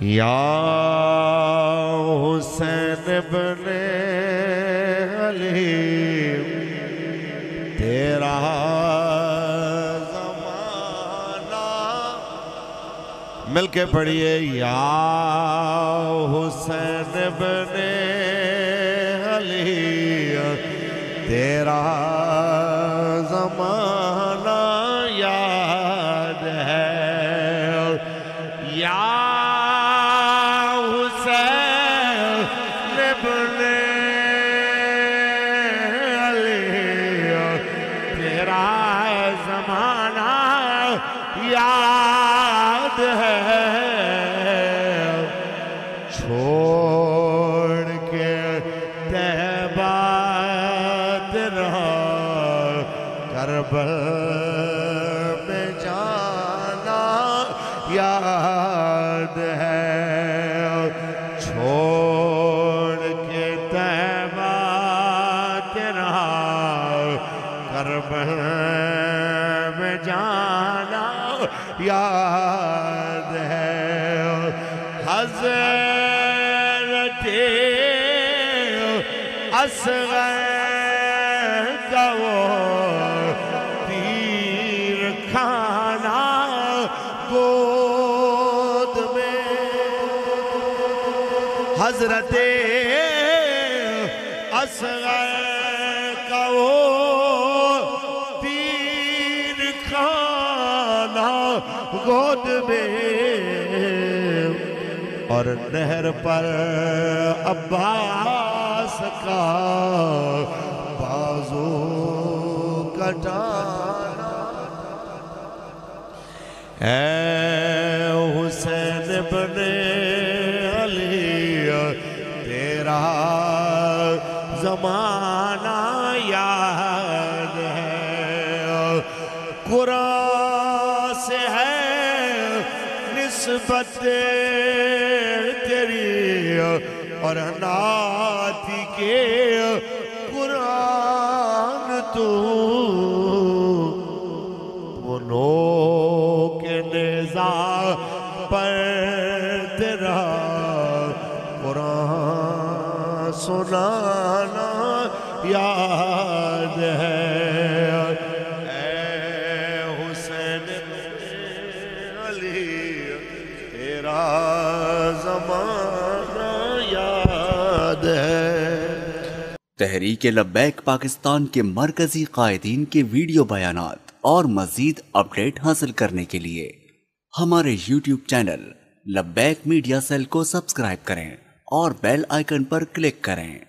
या हुसैन बने अली तेरा जमाना। मिलके पढ़िए या हुसैन बने अली तेरा हुसैन तेरा याद है छोड़ के तहबात करबल में जाना याद है छोड़ के तहबात रहा करबल में जाना याद है। हज़रत असगर का वो तीर खाना गोद हज़रत असगर का वो तीर खाना गोद में और नहर पर अब्बास का बाजू कटाना। ऐ हुसैन बने जमाना याद है। कुरान से है निस्बत तेरी और नाती के कुरान तू। बोलो के नेजा पर सुनाना याद है। तहरीक लब्बैक पाकिस्तान के मरकजी कायदीन के वीडियो बयान और मजीद अपडेट हासिल करने के लिए हमारे YouTube channel Labbaik media cell को सब्सक्राइब करें। और बेल आइकन पर क्लिक करें।